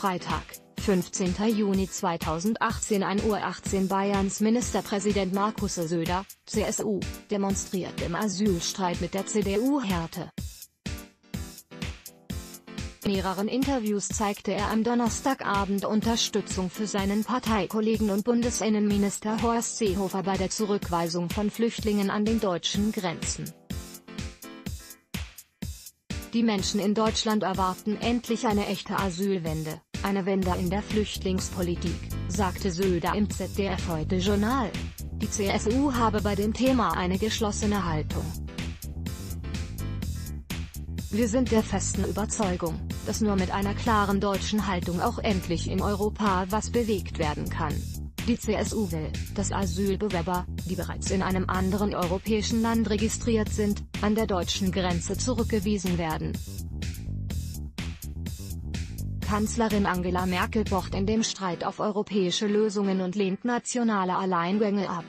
Freitag, 15. Juni 2018 1 Uhr 18 Bayerns Ministerpräsident Markus Söder, CSU, demonstriert im Asylstreit mit der CDU Härte. In mehreren Interviews zeigte er am Donnerstagabend Unterstützung für seinen Parteikollegen und Bundesinnenminister Horst Seehofer bei der Zurückweisung von Flüchtlingen an den deutschen Grenzen. Die Menschen in Deutschland erwarten endlich eine echte Asylwende, eine Wende in der Flüchtlingspolitik, sagte Söder im ZDF heute Journal. Die CSU habe bei dem Thema eine geschlossene Haltung. Wir sind der festen Überzeugung, dass nur mit einer klaren deutschen Haltung auch endlich in Europa was bewegt werden kann. Die CSU will, dass Asylbewerber, die bereits in einem anderen europäischen Land registriert sind, an der deutschen Grenze zurückgewiesen werden. Kanzlerin Angela Merkel pocht in dem Streit auf europäische Lösungen und lehnt nationale Alleingänge ab.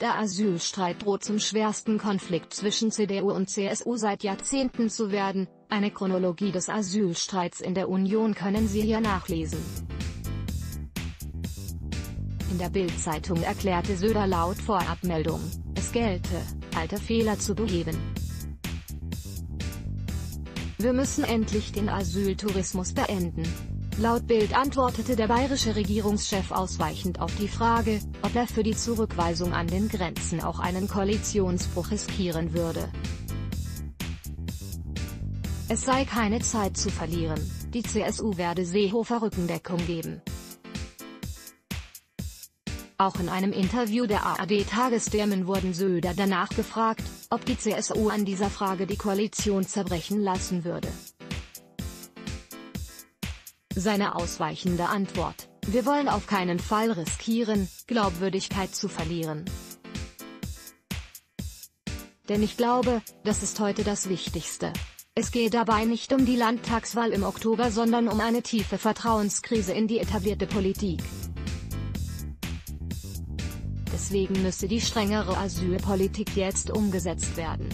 Der Asylstreit droht zum schwersten Konflikt zwischen CDU und CSU seit Jahrzehnten zu werden, eine Chronologie des Asylstreits in der Union können Sie hier nachlesen. In der Bild-Zeitung erklärte Söder laut Vorabmeldung, es gelte, alte Fehler zu beheben. Wir müssen endlich den Asyltourismus beenden. Laut Bild antwortete der bayerische Regierungschef ausweichend auf die Frage, ob er für die Zurückweisung an den Grenzen auch einen Koalitionsbruch riskieren würde. Es sei keine Zeit zu verlieren, die CSU werde Seehofer Rückendeckung geben. Auch in einem Interview der ARD Tagesthemen wurden Söder danach gefragt, ob die CSU an dieser Frage die Koalition zerbrechen lassen würde. Seine ausweichende Antwort, wir wollen auf keinen Fall riskieren, Glaubwürdigkeit zu verlieren. Denn ich glaube, das ist heute das Wichtigste. Es geht dabei nicht um die Landtagswahl im Oktober sondern um eine tiefe Vertrauenskrise in die etablierte Politik. Deswegen müsse die strengere Asylpolitik jetzt umgesetzt werden.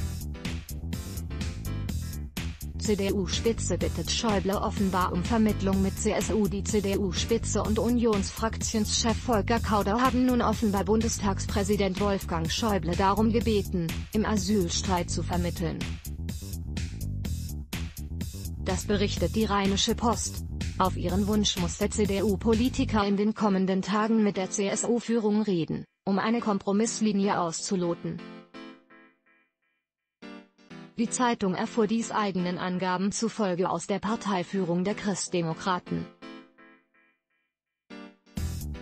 CDU-Spitze bittet Schäuble offenbar um Vermittlung mit CSU Die CDU-Spitze und Unionsfraktionschef Volker Kauder haben nun offenbar Bundestagspräsident Wolfgang Schäuble darum gebeten, im Asylstreit zu vermitteln. Das berichtet die Rheinische Post. Auf ihren Wunsch muss der CDU-Politiker in den kommenden Tagen mit der CSU-Führung reden um eine Kompromisslinie auszuloten. Die Zeitung erfuhr dies eigenen Angaben zufolge aus der Parteiführung der Christdemokraten.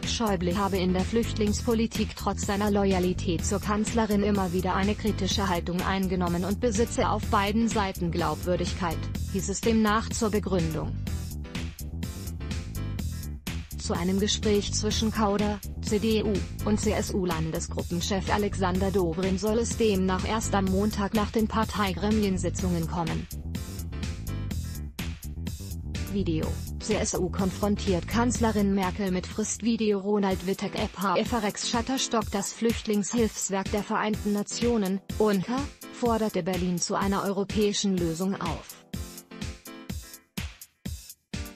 Schäuble habe in der Flüchtlingspolitik trotz seiner Loyalität zur Kanzlerin immer wieder eine kritische Haltung eingenommen und besitze auf beiden Seiten Glaubwürdigkeit, hieß es demnach zur Begründung. Zu einem Gespräch zwischen Kauder, CDU, und CSU-Landesgruppenchef Alexander Dobrin soll es demnach erst am Montag nach den Parteigremiensitzungen kommen. Video, CSU konfrontiert Kanzlerin Merkel mit Fristvideo Ronald Wittek FHFRX Shutterstock Das Flüchtlingshilfswerk der Vereinten Nationen, UNHA, forderte Berlin zu einer europäischen Lösung auf.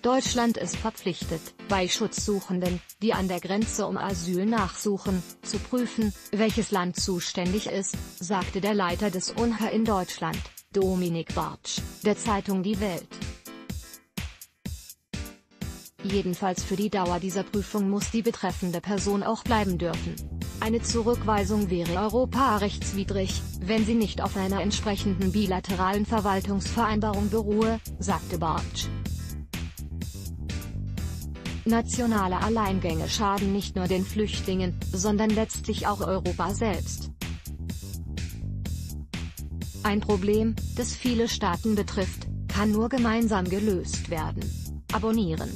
Deutschland ist verpflichtet, bei Schutzsuchenden, die an der Grenze um Asyl nachsuchen, zu prüfen, welches Land zuständig ist, sagte der Leiter des UNHA in Deutschland, Dominik Bartsch, der Zeitung Die Welt. Jedenfalls für die Dauer dieser Prüfung muss die betreffende Person auch bleiben dürfen. Eine Zurückweisung wäre europarechtswidrig, wenn sie nicht auf einer entsprechenden bilateralen Verwaltungsvereinbarung beruhe, sagte Bartsch. Nationale Alleingänge schaden nicht nur den Flüchtlingen, sondern letztlich auch Europa selbst. Ein Problem, das viele Staaten betrifft, kann nur gemeinsam gelöst werden. Abonnieren